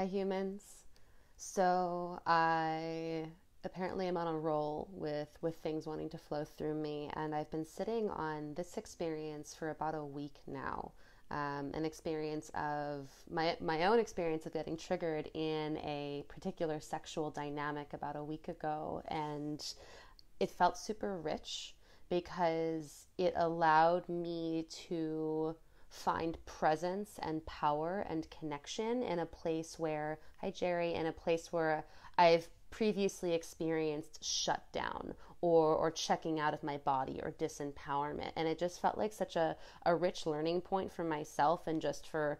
Hi, humans. So, I apparently am on a roll with, with things wanting to flow through me, and I've been sitting on this experience for about a week now. Um, an experience of my, my own experience of getting triggered in a particular sexual dynamic about a week ago, and it felt super rich because it allowed me to find presence and power and connection in a place where, hi Jerry, in a place where I've previously experienced shutdown or or checking out of my body or disempowerment. And it just felt like such a, a rich learning point for myself and just for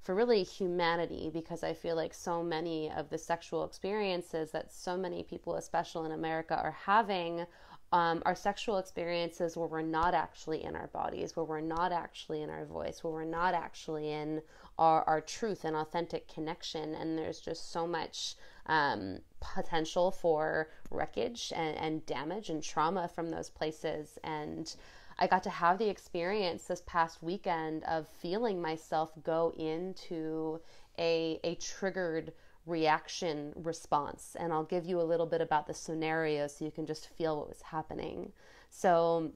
for really humanity because I feel like so many of the sexual experiences that so many people, especially in America, are having um, our sexual experiences where we're not actually in our bodies, where we're not actually in our voice, where we're not actually in our, our truth and authentic connection. And there's just so much um, potential for wreckage and, and damage and trauma from those places. And I got to have the experience this past weekend of feeling myself go into a, a triggered reaction response. And I'll give you a little bit about the scenario so you can just feel what was happening. So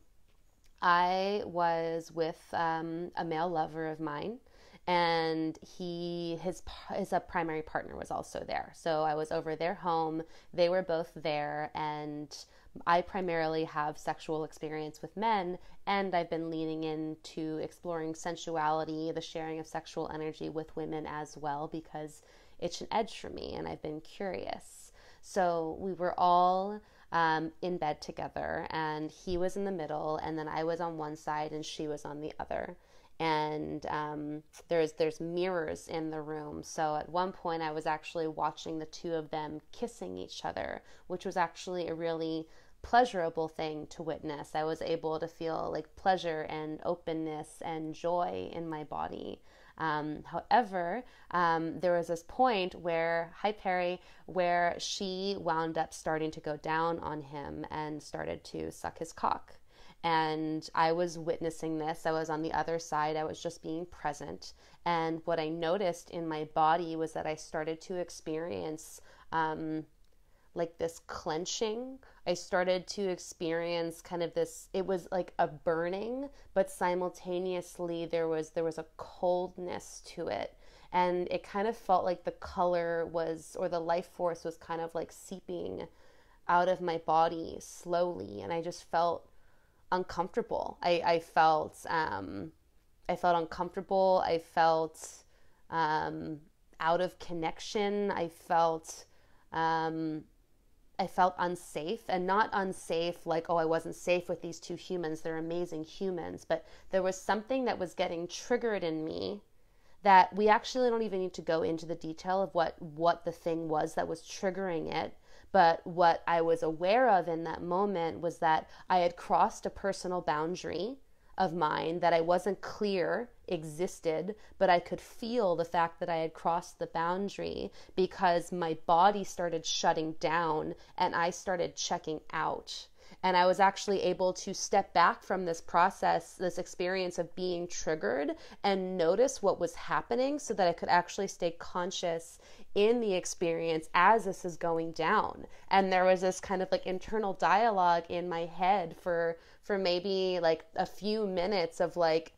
I was with um, a male lover of mine. And he, his, his a primary partner was also there. So I was over their home. They were both there, and I primarily have sexual experience with men, and I've been leaning into exploring sensuality, the sharing of sexual energy with women as well, because it's an edge for me and I've been curious. So we were all um, in bed together, and he was in the middle, and then I was on one side and she was on the other. And um, there's there's mirrors in the room. So at one point, I was actually watching the two of them kissing each other, which was actually a really pleasurable thing to witness. I was able to feel like pleasure and openness and joy in my body. Um, however, um, there was this point where, hi Perry, where she wound up starting to go down on him and started to suck his cock. And I was witnessing this. I was on the other side. I was just being present. And what I noticed in my body was that I started to experience um, like this clenching. I started to experience kind of this it was like a burning, but simultaneously there was there was a coldness to it. And it kind of felt like the color was or the life force was kind of like seeping out of my body slowly and I just felt uncomfortable. I, I felt um, I felt uncomfortable. I felt um, out of connection. I felt um, I felt unsafe and not unsafe like, oh, I wasn't safe with these two humans. They're amazing humans. But there was something that was getting triggered in me that we actually don't even need to go into the detail of what, what the thing was that was triggering it. But what I was aware of in that moment was that I had crossed a personal boundary of mine that I wasn't clear existed, but I could feel the fact that I had crossed the boundary because my body started shutting down and I started checking out. And I was actually able to step back from this process, this experience of being triggered, and notice what was happening so that I could actually stay conscious in the experience as this is going down. And there was this kind of like internal dialogue in my head for for maybe like a few minutes of like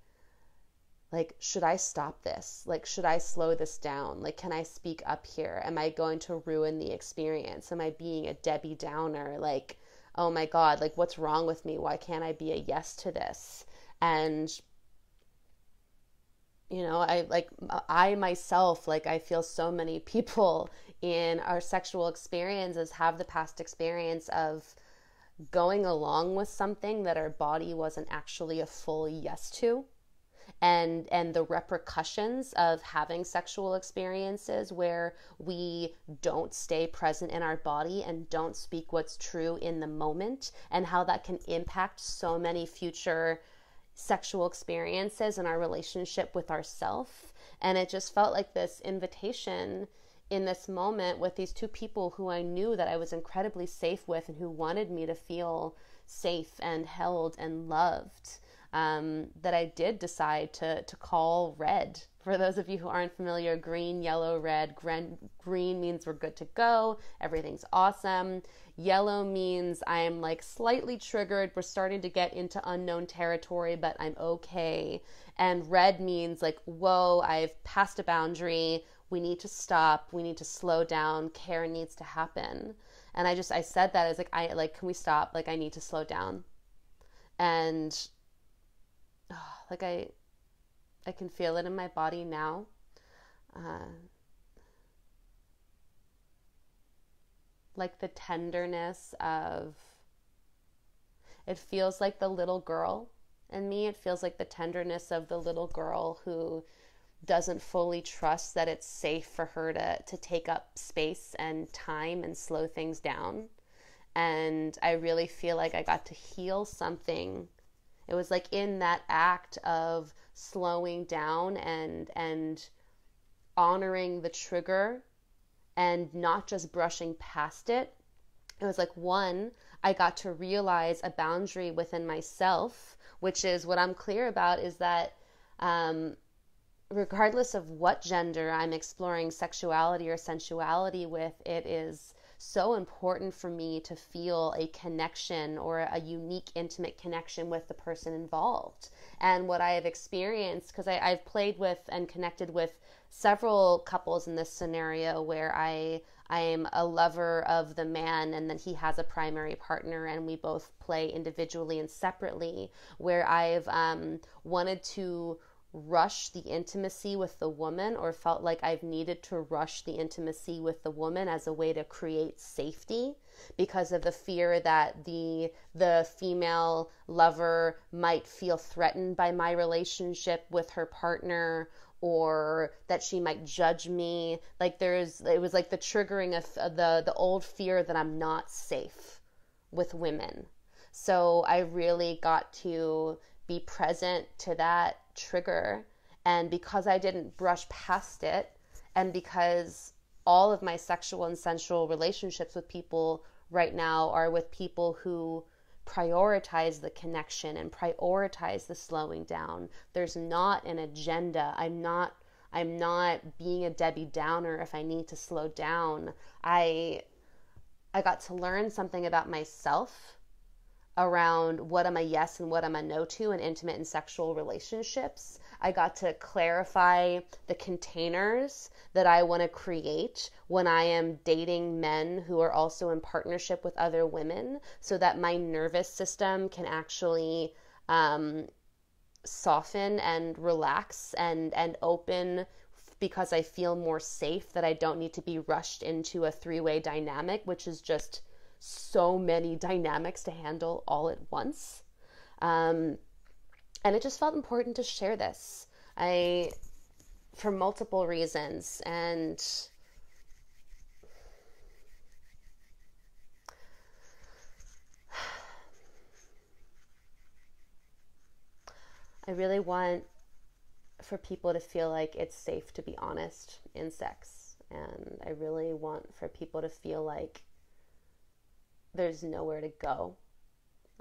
like should i stop this? Like should i slow this down? Like can i speak up here? Am i going to ruin the experience? Am i being a debbie downer? Like oh my god like what's wrong with me? Why can't i be a yes to this? And you know i like i myself like i feel so many people in our sexual experiences have the past experience of going along with something that our body wasn't actually a full yes to and and the repercussions of having sexual experiences where we don't stay present in our body and don't speak what's true in the moment and how that can impact so many future sexual experiences and our relationship with ourself and it just felt like this invitation in this moment with these two people who I knew that I was incredibly safe with and who wanted me to feel safe and held and loved. Um, that I did decide to, to call red. For those of you who aren't familiar, green, yellow, red. Green, green means we're good to go, everything's awesome. Yellow means I'm like slightly triggered, we're starting to get into unknown territory, but I'm okay. And red means like, whoa, I've passed a boundary, we need to stop, we need to slow down, care needs to happen. And I just, I said that as like, I like, can we stop? Like, I need to slow down. And like I I can feel it in my body now. Uh, like the tenderness of it feels like the little girl in me. It feels like the tenderness of the little girl who doesn't fully trust that it's safe for her to, to take up space and time and slow things down. And I really feel like I got to heal something it was like in that act of slowing down and and honoring the trigger and not just brushing past it. It was like one, I got to realize a boundary within myself, which is what I'm clear about is that um, regardless of what gender I'm exploring sexuality or sensuality with, it is so important for me to feel a connection or a unique, intimate connection with the person involved. And what I have experienced, because I've played with and connected with several couples in this scenario where I I am a lover of the man and then he has a primary partner and we both play individually and separately where I've um, wanted to rush the intimacy with the woman or felt like I've needed to rush the intimacy with the woman as a way to create safety because of the fear that the the female lover might feel threatened by my relationship with her partner or that she might judge me. Like there's it was like the triggering of the the old fear that I'm not safe with women. So I really got to be present to that trigger. And because I didn't brush past it, and because all of my sexual and sensual relationships with people right now are with people who prioritize the connection and prioritize the slowing down. There's not an agenda. I'm not I'm not being a Debbie Downer if I need to slow down. I I got to learn something about myself around what am I yes and what am I no to in intimate and sexual relationships. I got to clarify the containers that I want to create when I am dating men who are also in partnership with other women so that my nervous system can actually um, soften and relax and, and open because I feel more safe that I don't need to be rushed into a three way dynamic, which is just so many dynamics to handle all at once. Um, and it just felt important to share this. I, for multiple reasons, and I really want for people to feel like it's safe to be honest in sex. And I really want for people to feel like there's nowhere to go.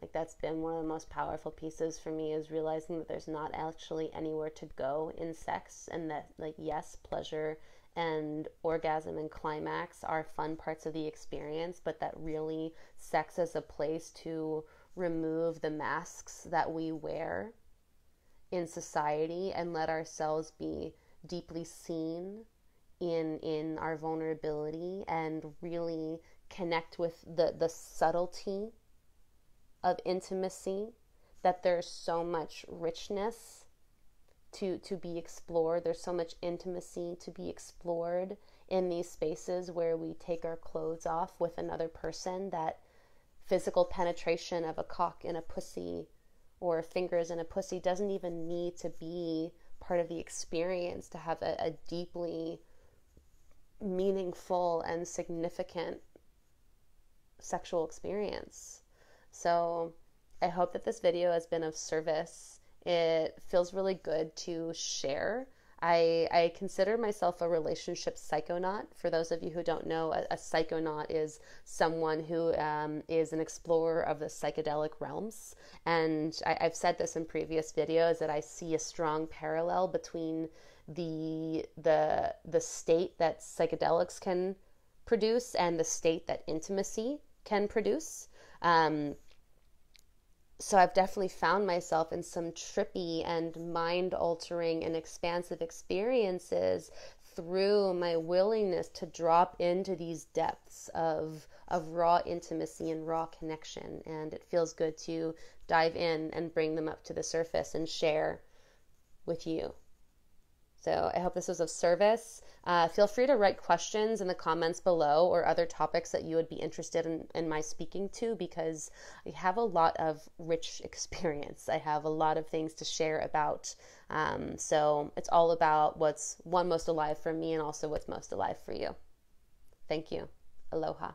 Like that's been one of the most powerful pieces for me is realizing that there's not actually anywhere to go in sex and that like yes, pleasure and orgasm and climax are fun parts of the experience, but that really sex is a place to remove the masks that we wear in society and let ourselves be deeply seen in in our vulnerability and really connect with the, the subtlety of intimacy, that there's so much richness to, to be explored. There's so much intimacy to be explored in these spaces where we take our clothes off with another person, that physical penetration of a cock in a pussy or fingers in a pussy doesn't even need to be part of the experience to have a, a deeply meaningful and significant sexual experience. So I hope that this video has been of service. It feels really good to share I, I consider myself a relationship psychonaut. For those of you who don't know, a, a psychonaut is someone who um, is an explorer of the psychedelic realms. And I, I've said this in previous videos that I see a strong parallel between the the the state that psychedelics can produce and the state that intimacy can produce. Um, so I've definitely found myself in some trippy and mind altering and expansive experiences through my willingness to drop into these depths of of raw intimacy and raw connection and it feels good to dive in and bring them up to the surface and share with you so I hope this was of service. Uh, feel free to write questions in the comments below or other topics that you would be interested in, in my speaking to because I have a lot of rich experience. I have a lot of things to share about. Um, so it's all about what's one most alive for me and also what's most alive for you. Thank you. Aloha.